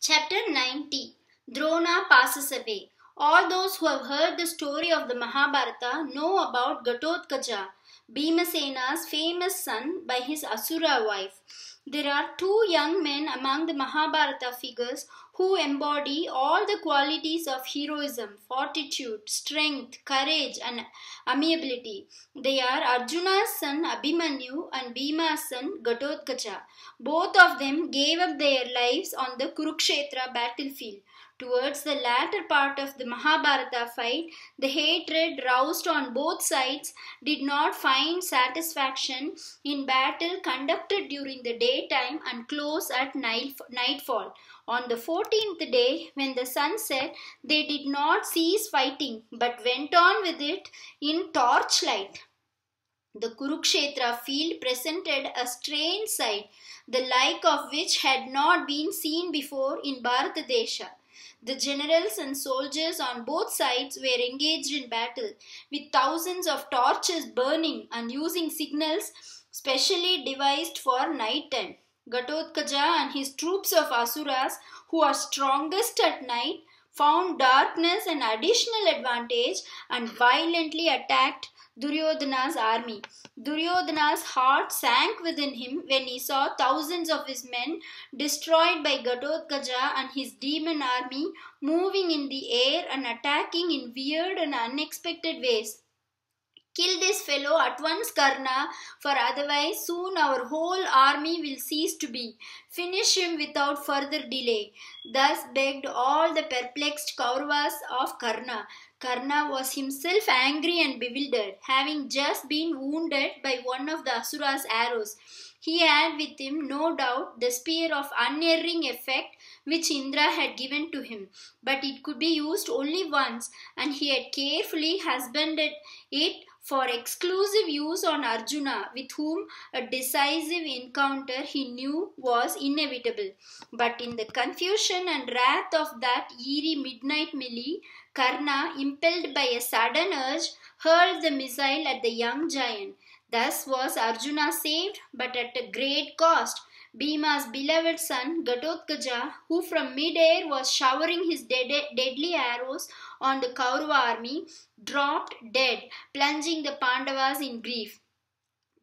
Chapter 90 Drona passes away. All those who have heard the story of the Mahabharata know about Gatotkacha, Bhimasena's famous son by his Asura wife. There are two young men among the Mahabharata figures who embody all the qualities of heroism, fortitude, strength, courage, and amiability. They are Arjuna's son Abhimanyu and Bhima's son Gatotkacha. Both of them gave up their lives on the Kurukshetra battlefield. Towards the latter part of the Mahabharata fight, the hatred roused on both sides did not find satisfaction in battle conducted during the daytime and close at nightfall. On the 14th day, when the sun set, they did not cease fighting but went on with it in torchlight. The Kurukshetra field presented a strange sight, the like of which had not been seen before in Bharatadesha. The generals and soldiers on both sides were engaged in battle, with thousands of torches burning and using signals specially devised for night time. Gatotkacha and his troops of asuras, who are strongest at night, found darkness an additional advantage and violently attacked Duryodhana's army. Duryodhana's heart sank within him when he saw thousands of his men destroyed by Gatotkacha and his demon army moving in the air and attacking in weird and unexpected ways. Kill this fellow at once, Karna, for otherwise soon our whole army will cease to be. Finish him without further delay. Thus begged all the perplexed Kauravas of Karna. Karna was himself angry and bewildered, having just been wounded by one of the Asura's arrows. He had with him, no doubt, the spear of unerring effect which Indra had given to him, but it could be used only once, and he had carefully husbanded it for exclusive use on Arjuna, with whom a decisive encounter he knew was inevitable. But in the confusion and wrath of that eerie midnight melee, Karna, impelled by a sudden urge, hurled the missile at the young giant. Thus was Arjuna saved, but at a great cost. Bhima's beloved son Gatotkacha, who from mid-air was showering his deadly arrows on the Kaurava army, dropped dead, plunging the Pandavas in grief.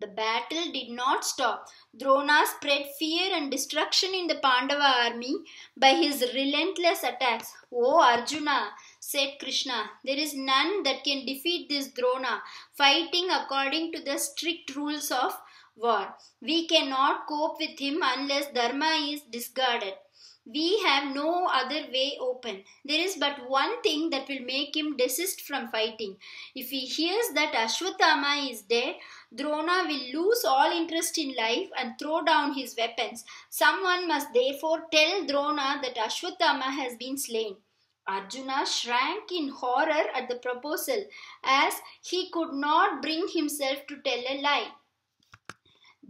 The battle did not stop. Drona spread fear and destruction in the Pandava army by his relentless attacks. O Arjuna, said Krishna, there is none that can defeat this Drona, fighting according to the strict rules of war. We cannot cope with him unless Dharma is discarded. We have no other way open. There is but one thing that will make him desist from fighting. If he hears that Ashwatthama is dead, Drona will lose all interest in life and throw down his weapons. Someone must therefore tell Drona that Ashwatthama has been slain. Arjuna shrank in horror at the proposal, as he could not bring himself to tell a lie.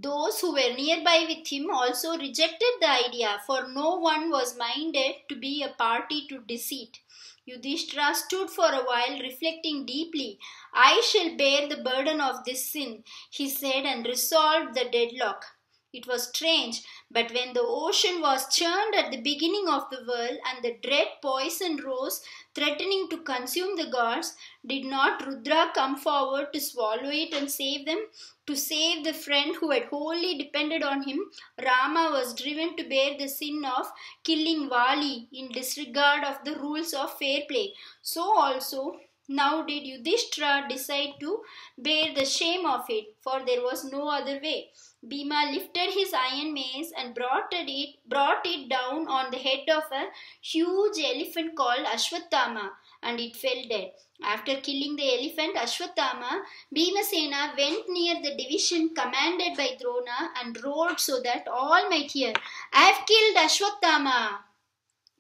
Those who were nearby with him also rejected the idea, for no one was minded to be a party to deceit. Yudhishthira stood for a while reflecting deeply. I shall bear the burden of this sin, he said, and resolved the deadlock. It was strange, but when the ocean was churned at the beginning of the world and the dread poison rose, threatening to consume the gods, did not Rudra come forward to swallow it and save them? To save the friend who had wholly depended on him, Rama was driven to bear the sin of killing Vali in disregard of the rules of fair play. So also, now did Yudhishthira decide to bear the shame of it, for there was no other way. Bhima lifted his iron mace and brought it, brought it down on the head of a huge elephant called Ashwatthama and it fell dead. After killing the elephant Ashwatthama, Bhimasena went near the division commanded by Drona and roared so that all might hear, I have killed Ashwatthama.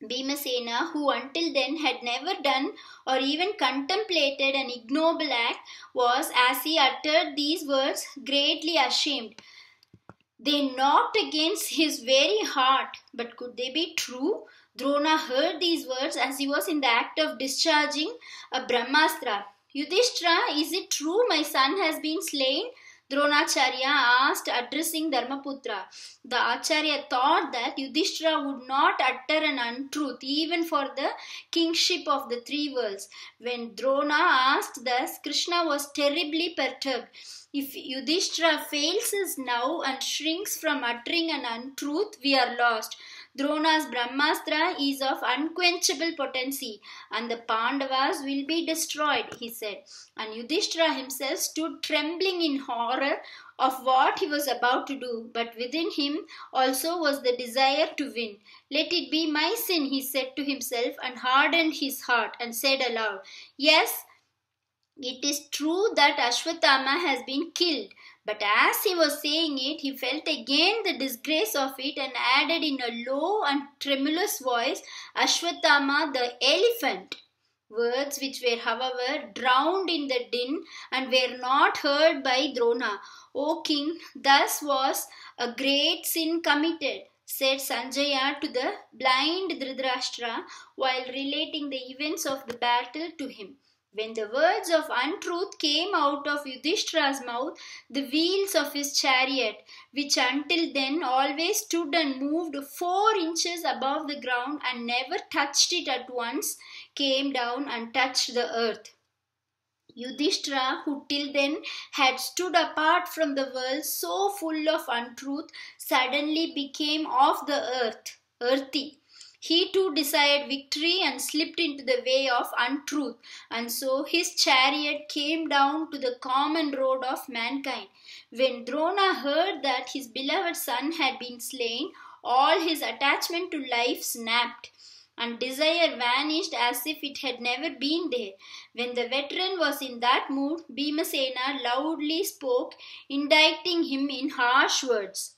Bhimasena, who until then had never done or even contemplated an ignoble act, was, as he uttered these words, greatly ashamed. They knocked against his very heart. But could they be true? Drona heard these words as he was in the act of discharging a Brahmastra. Yudhishthira, is it true my son has been slain? Dronacharya asked, addressing Dharmaputra. The Acharya thought that Yudhishthira would not utter an untruth even for the kingship of the three worlds. When Drona asked thus, Krishna was terribly perturbed. If Yudhishthira fails us now and shrinks from uttering an untruth, we are lost. Drona's Brahmastra is of unquenchable potency, and the Pandavas will be destroyed, he said. And Yudhishthira himself stood trembling in horror of what he was about to do, but within him also was the desire to win. Let it be my sin, he said to himself, and hardened his heart, and said aloud, Yes, it is true that Ashwatthama has been killed, but as he was saying it, he felt again the disgrace of it and added in a low and tremulous voice, Ashwatthama the elephant. Words which were, however, drowned in the din and were not heard by Drona. O king, thus was a great sin committed, said Sanjaya to the blind Dhritarashtra while relating the events of the battle to him. When the words of untruth came out of Yudhishthira's mouth, the wheels of his chariot, which until then always stood and moved four inches above the ground and never touched it at once, came down and touched the earth. Yudhishthira, who till then had stood apart from the world so full of untruth, suddenly became of the earth, earthy he too desired victory and slipped into the way of untruth, and so his chariot came down to the common road of mankind. When Drona heard that his beloved son had been slain, all his attachment to life snapped and desire vanished as if it had never been there. When the veteran was in that mood, Bhimasena loudly spoke, indicting him in harsh words.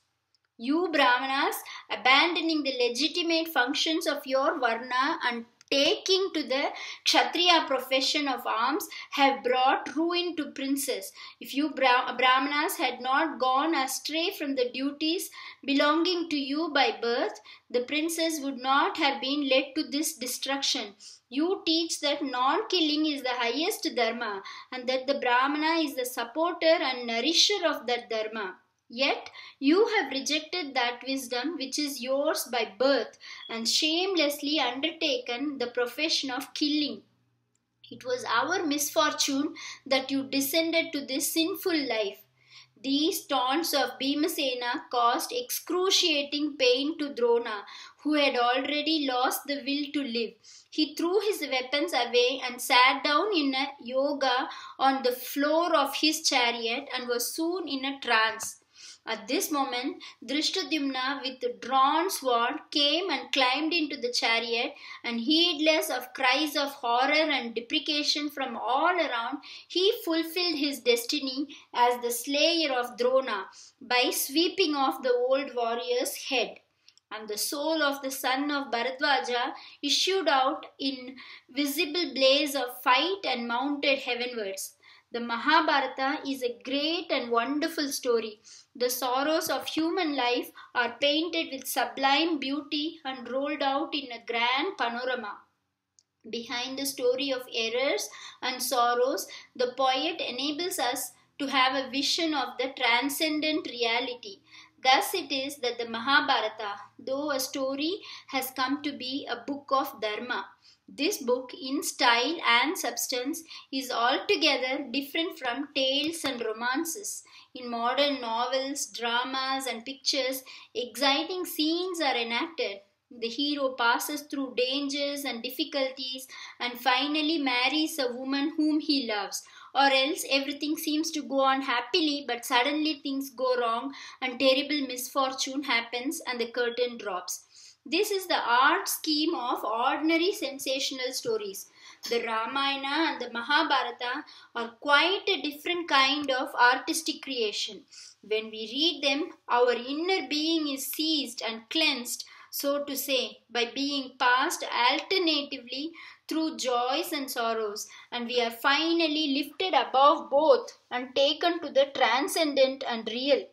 You Brahmanas, abandoning the legitimate functions of your Varna and taking to the Kshatriya profession of arms have brought ruin to princes. If you Brahmanas had not gone astray from the duties belonging to you by birth, the princes would not have been led to this destruction. You teach that non killing is the highest dharma and that the Brahmana is the supporter and nourisher of that dharma. Yet you have rejected that wisdom which is yours by birth and shamelessly undertaken the profession of killing. It was our misfortune that you descended to this sinful life. These taunts of Bhimasena caused excruciating pain to Drona, who had already lost the will to live. He threw his weapons away and sat down in a yoga on the floor of his chariot and was soon in a trance. At this moment, Drishtadyumna with drawn sword came and climbed into the chariot, and heedless of cries of horror and deprecation from all around, he fulfilled his destiny as the slayer of Drona by sweeping off the old warrior's head and the soul of the son of Bharadwaja issued out in visible blaze of fight and mounted heavenwards. The Mahabharata is a great and wonderful story. The sorrows of human life are painted with sublime beauty and rolled out in a grand panorama. Behind the story of errors and sorrows, the poet enables us to have a vision of the transcendent reality. Thus it is that the Mahabharata, though a story, has come to be a book of Dharma. This book, in style and substance, is altogether different from tales and romances. In modern novels, dramas, and pictures, exciting scenes are enacted. The hero passes through dangers and difficulties and finally marries a woman whom he loves. Or else everything seems to go on happily, but suddenly things go wrong and terrible misfortune happens and the curtain drops. This is the art scheme of ordinary sensational stories. The Ramayana and the Mahabharata are quite a different kind of artistic creation. When we read them, our inner being is seized and cleansed, so to say, by being passed alternatively through joys and sorrows, and we are finally lifted above both and taken to the transcendent and real.